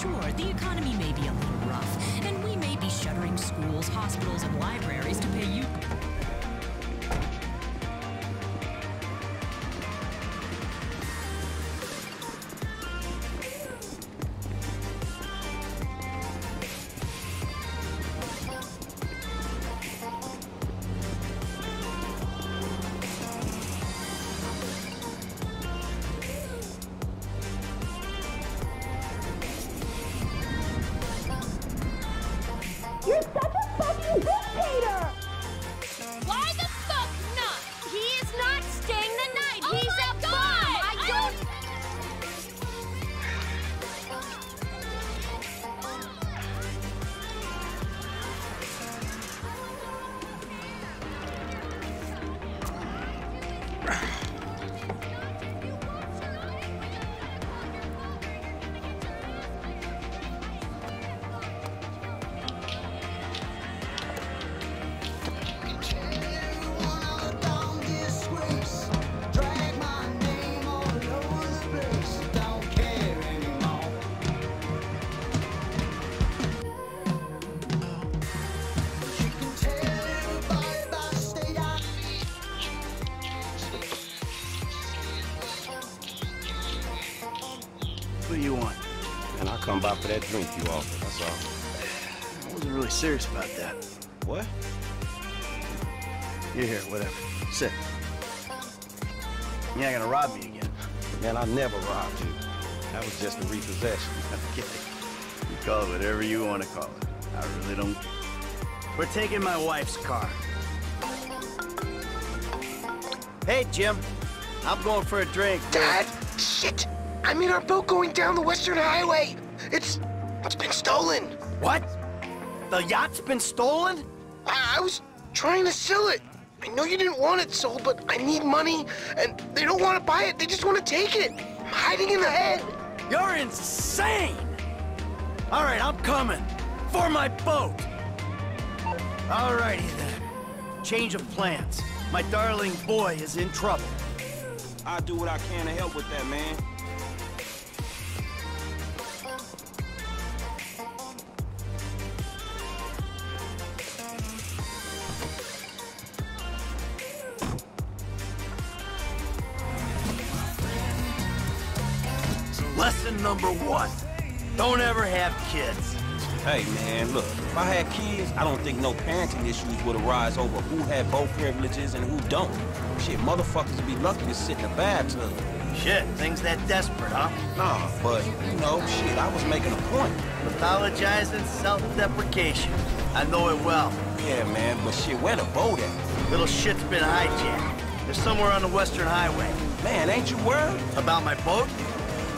Sure, the economy may be a little rough, and we may be shuttering schools, hospitals, and libraries to pay you. What do you want? And I'll come by for that drink you offered, that's all. I wasn't really serious about that. What? You're here, whatever. Sit. You're not gonna rob me again. Man, I never robbed you. That was just a repossession. Okay. You call it whatever you want to call it. I really don't. We're taking my wife's car. Hey, Jim. I'm going for a drink. Dad, shit! I'm in our boat going down the Western Highway. It's it's been stolen. What? The yacht's been stolen? I, I was trying to sell it. I know you didn't want it sold, but I need money, and they don't want to buy it. They just want to take it. I'm hiding in the head. You're insane! All right, I'm coming. For my boat! Alrighty then. Change of plans. My darling boy is in trouble. I'll do what I can to help with that, man. Number one. Don't ever have kids. Hey, man, look, if I had kids, I don't think no parenting issues would arise over who had both privileges and who don't. Shit, motherfuckers would be lucky to sit in a bathtub. Shit, things that desperate, huh? Nah, but, you know, shit, I was making a point. Pathologizing self-deprecation. I know it well. Yeah, man, but shit, where the boat at? Little shit's been hijacked. They're somewhere on the Western Highway. Man, ain't you worried? About my boat?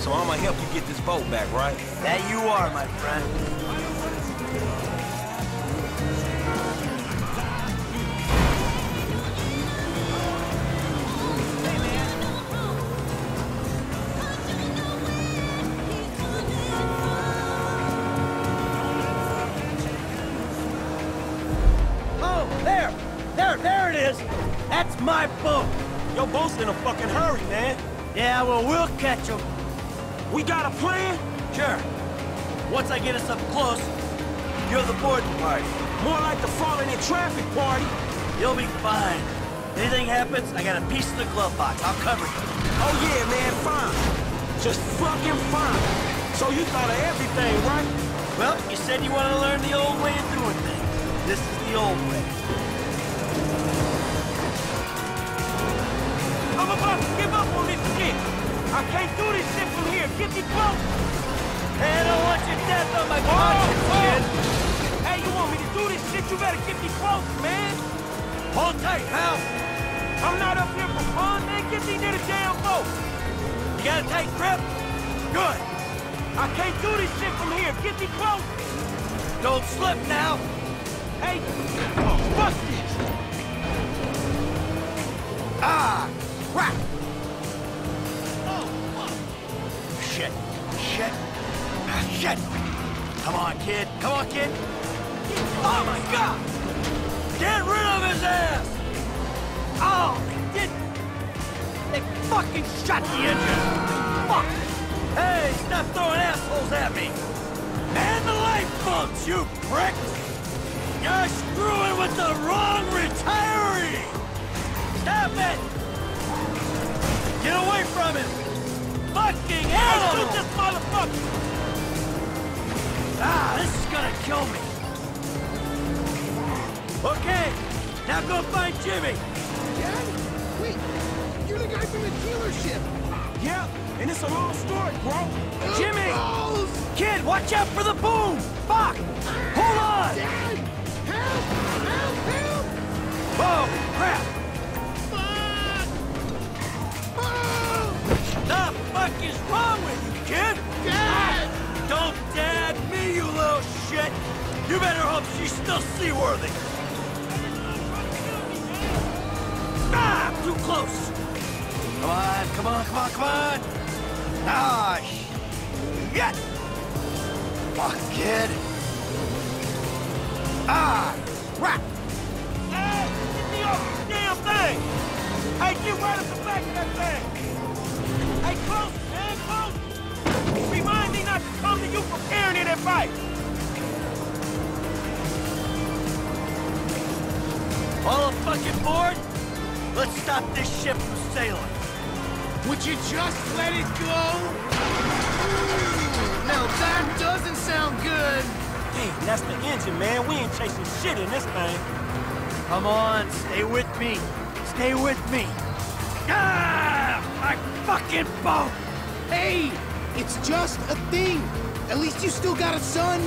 So I'm gonna help you get this boat back, right? That you are, my friend. Oh, there! There, there it is! That's my boat! Your boat's in a fucking hurry, man. Yeah, well, we'll catch him. We got a plan? Sure. Once I get us up close, you're the boarding party. More like the falling in traffic party. You'll be fine. Anything happens, I got a piece in the glove box. I'll cover you. Oh yeah, man, fine. Just fucking fine. So you thought of everything, right? Well, you said you wanted to learn the old way of doing things. This is the old way. I'm about to give up on this shit. I can't do this shit from here. Get me close. Hey, I don't want your death on my Oh, conscience, oh. kid. Hey, you want me to do this shit? You better get me close, man. Hold tight, pal. I'm not up here for fun, man. Get me near the damn boat. You got a tight grip? Good. I can't do this shit from here. Get me close. Don't slip now. Hey! Oh, fuck this! Ah! Crap! Shit. Shit. Ah, shit. Come on, kid. Come on, kid. Oh, my God! Get rid of his ass! Oh, they did... They fucking shot the engine! Fuck! Hey, stop throwing assholes at me! And the bulbs, you prick! You're screwing with the wrong retiree! Stop it! Get away from him! Fucking animal! Shoot this motherfucker! Ah, this is gonna kill me! Okay, now go find Jimmy! Dad? Wait, you're the guy from the dealership. Yeah, and it's a long story, bro. Jimmy! Balls! Kid, watch out for the boom! Fuck! Hold on! Dad! Help! Help! Help! Whoa, crap! Fuck is wrong with you, kid? Dad! Don't dad me, you little shit! You better hope she's still seaworthy! Ah, too close! Come on, come on, come on, come on! Ah, shit! Fuck, kid! Ah, crap! Hey, get me off damn thing! Hey, get right at the back of that thing! Hey, close! Come to you preparing in that fight! All fucking board? Let's stop this ship from sailing. Would you just let it go? Now that doesn't sound good. Damn, that's the engine, man. We ain't chasing shit in this thing. Come on, stay with me. Stay with me. Ah, my fucking boat! Hey, it's just a thing. At least you still got a son.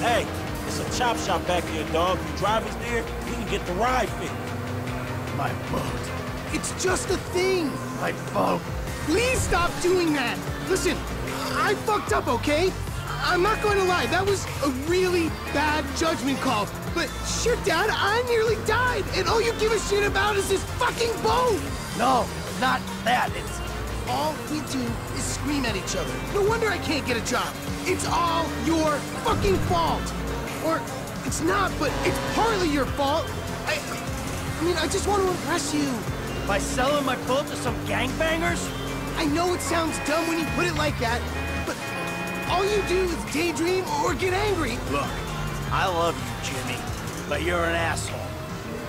Hey, it's a chop shop back here, dog. You drive drivers there, you can get the ride fit. My boat. It's just a thing. My boat. Please stop doing that. Listen, I fucked up, okay? I'm not going to lie, that was a really bad judgment call. But shit, Dad, I nearly died, and all you give a shit about is this fucking boat. No, not that. It's All we do is scream at each other. No wonder I can't get a job. It's all your fucking fault. Or it's not, but it's partly your fault. I, I mean, I just want to impress you. by selling my boat to some gangbangers. I know it sounds dumb when you put it like that, but all you do is daydream or get angry. Look, I love you, Jimmy, but you're an asshole.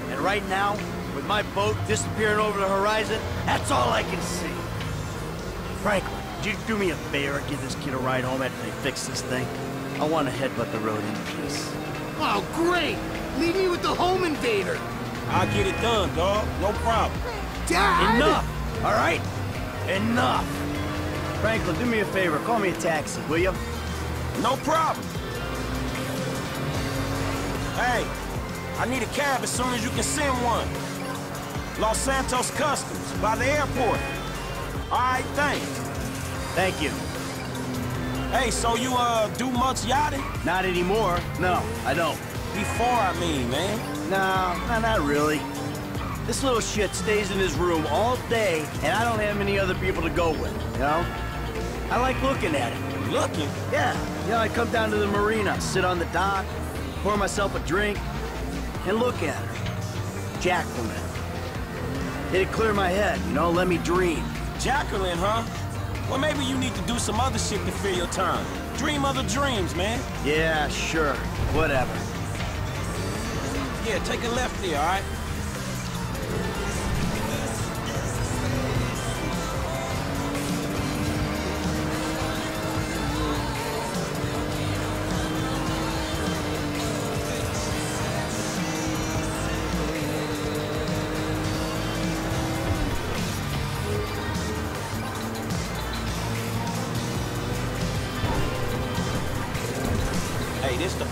And right now, with my boat disappearing over the horizon, that's all I can see. Franklin, would you do me a favor and give this kid a ride home after they fix this thing? I want to headbutt the road in peace. Oh, great! Leave me with the home invader. I'll get it done, dog. No problem. Dad! Enough! All right? Enough! Franklin, do me a favor. Call me a taxi, will you? No problem. Hey, I need a cab as soon as you can send one. Los Santos Customs, by the airport. All right, thanks. Thank you. Hey, so you, uh, do much yachting? Not anymore. No, I don't. Before, I mean, man. No, no, not really. This little shit stays in his room all day, and I don't have many other people to go with, you know? I like looking at it. Looking? Yeah, you know, I come down to the marina, sit on the dock, pour myself a drink, and look at her. Jacqueline. It'd clear my head, you know, let me dream. Jacqueline, huh? Well, maybe you need to do some other shit to fill your time. Dream other dreams, man. Yeah, sure, whatever. Yeah, take a left there, all right?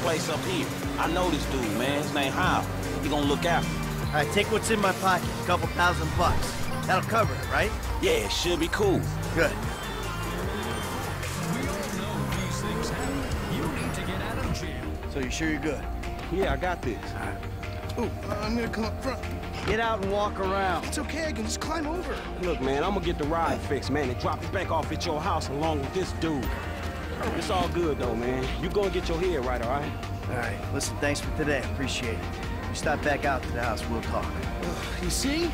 Place up here. I know this dude, man. His name Hal. He gonna look after me. All right, take what's in my pocket, a couple thousand bucks. That'll cover it, right? Yeah, it should be cool. Good. We all know these things happen. You need to get out of jail. So you sure you're good? Yeah, I got this. Ooh, uh, I'm gonna come up front. Get out and walk around. It's okay, I can just climb over. Look, man, I'm gonna get the ride fixed, man, and drop it back off at your house along with this dude. It's all good, though, man. You go and get your head right, all right? All right, listen, thanks for today. Appreciate it. You stop back out to the house, we'll talk. You see?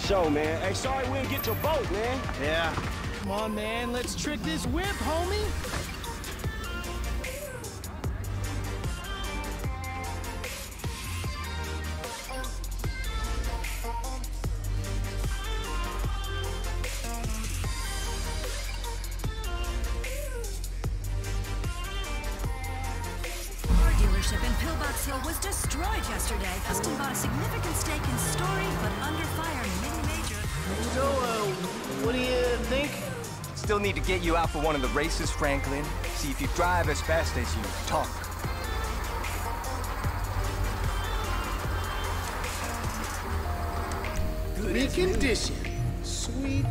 Show, man. Hey, sorry we didn't get your boat, man. Yeah, Come on, man, let's trick this whip, homie. Our dealership in Pillbox Hill was destroyed yesterday. Dustin bought a significant stake in Story, but under fire mini-major. So, uh, what do you think? Still need to get you out for one of the races, Franklin. See if you drive as fast as you talk. Recondition. Sweet.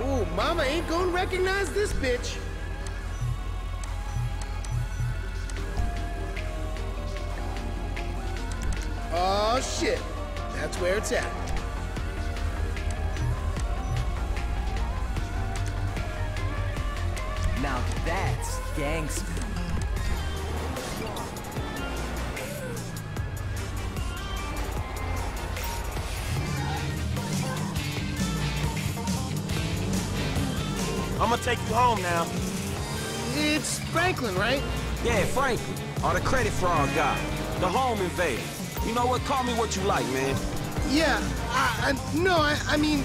Ooh, mama ain't gonna recognize this bitch. That's where it's at. Now that's gangster. I'm gonna take you home now. It's Franklin, right? Yeah, Franklin, or the credit fraud guy, the home invader. You know what? Call me what you like, man. Yeah. I, I no, I, I mean,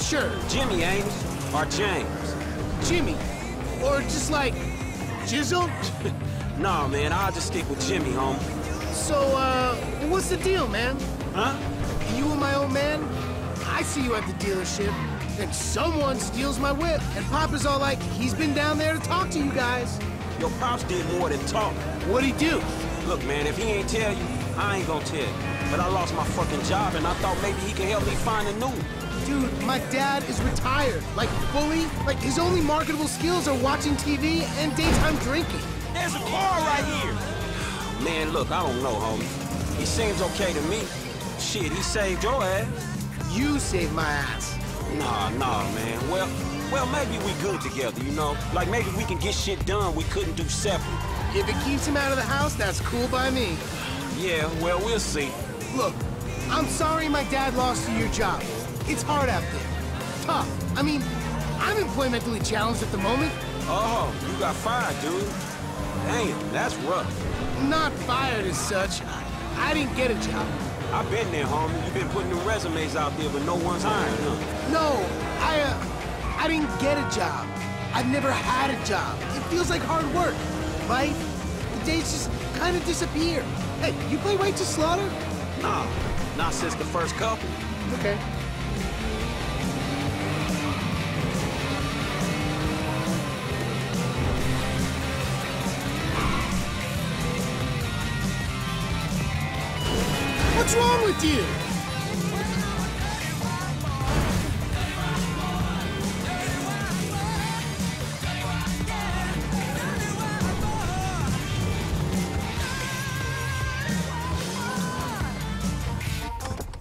sure, Jimmy Ames or James. Jimmy, or just like Jizzle. Nah, man, I'll just stick with Jimmy, home. So, uh, what's the deal, man? Huh? You and my old man, I see you at the dealership, and someone steals my whip, and Papa's all like, he's been down there to talk to you guys. Your pops did more than talk. What'd he do? Look, man, if he ain't tell you, I ain't gonna tell you. But I lost my fucking job, and I thought maybe he could help me find a new. Dude, my dad is retired, like fully. Like his only marketable skills are watching TV and daytime drinking. There's a car right here. Man, look, I don't know, homie. He seems okay to me. Shit, he saved your ass. You saved my ass. Nah, nah, man. Well, well, maybe we good together, you know? Like maybe we can get shit done we couldn't do separate. If it keeps him out of the house, that's cool by me. Yeah, well, we'll see. Look, I'm sorry my dad lost you your job. It's hard out there. Tough. I mean, I'm employmentally challenged at the moment. Oh, you got fired, dude. Damn, that's rough. Not fired as such. I didn't get a job. I've been there, homie. You've been putting the resumes out there, but no one's hiring, huh? No, I, uh, I didn't get a job. I've never had a job. It feels like hard work. right? the days just kind of disappear. Hey, you play Righteous Slaughter? Nah, not since the first couple. Okay. What's wrong with you?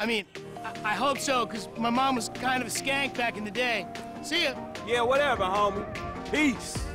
I mean, I, I hope so, because my mom was kind of a skank back in the day. See ya. Yeah, whatever, homie. Peace.